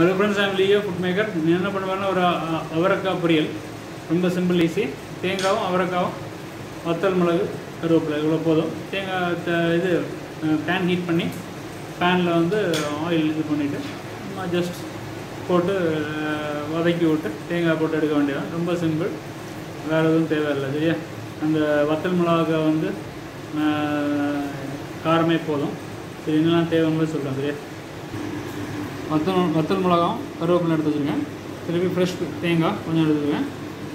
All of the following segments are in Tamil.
Hello friends I'm Leo food maker நான் என்ன பண்ணுவேன்னா ஒரு அவரக்காய் அவரைக்காய் பொரியல். ரொம்ப சிம்பிள் ஈஸி தேங்காவும் அவரைக்காவும் வத்தல் மிளகு கருவேப்பிலை இவ்வளோ போதும். தேங்காய் த- இது பேன் ஹீட் பண்ணி பேனில் வந்து ஆயில் இது பண்ணிவிட்டு ஜஸ்ட் போட்டு வதக்கி விட்டு தேங்காய் போட்டு எடுக்க வேண்டியதான் ரொம்ப சிம்பிள் வேறு எதுவும் தேவையில்லை சரியா? அந்த வத்தல் மிளகாய் வந்து காரமே போதும். சரி என்னெல்லாம் தேவைன்னு சொல்கிறேன் சரியா? வத்தல் வத்தல் மிளகாவும் கருவேப்பிலை எடுத்து வச்சுருக்கேன். திருப்பி ஃப்ரெஷ் தேங்காய் கொஞ்சம் எடுத்துருக்கேன்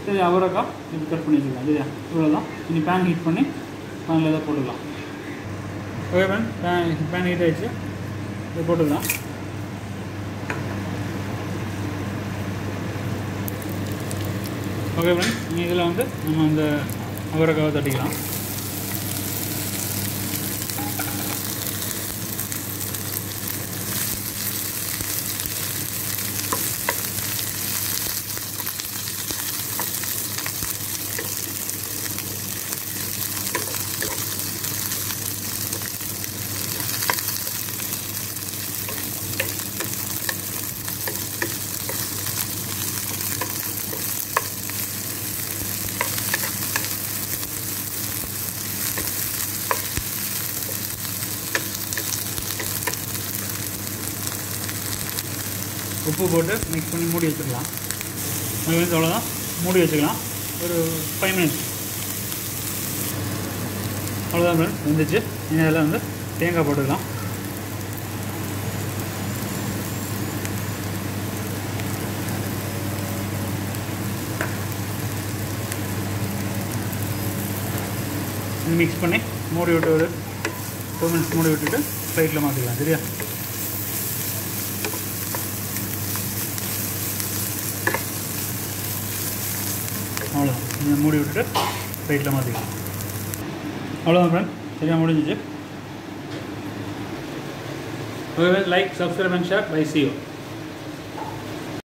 சரி அவரைக்காய் இது கட் பண்ணி வச்சுருக்கேன். சரியா? இவ்வளோதான் இனி பேன் ஹீட் பண்ணி பேனில் இதை போட்டுக்கலாம். Okay pan pan pan heat ஆகிடுச்சு இது போட்டுக்கலாம். ஓகே ஃப்ரெண்ட் இனி இதில் வந்து நம்ம அந்த அவரைக்காவை தட்டிக்கலாம். உப்பு போட்டு மிக்ஸ் பண்ணி மூடி வச்சுக்கலாம். மைனஸ் அவ்வளோதான் மூடி வச்சுக்கலாம். ஒரு ஃபைவ் மினிட்ஸ் அவ்வளோதான் ஃப்ரெண்ட்ஸ் வெந்துச்சு இனி அதில் வந்து தேங்காய் போட்டுக்கலாம். மிக்ஸ் பண்ணி மூடி விட்டு ஒரு டூ மினிட்ஸ் மூடி விட்டுட்டு ஃப்ளைட்டில் மாற்றிக்கலாம் சரியா? அவ்வளோதான் நீங்கள் மூடி விட்டுட்டு ரைட்டில் மாற்றிக்கலாம் அவ்வளோதான் ஃப்ரெண்ட் சரியாக முடிஞ்சிச்சு. Like subscribe and share bye CO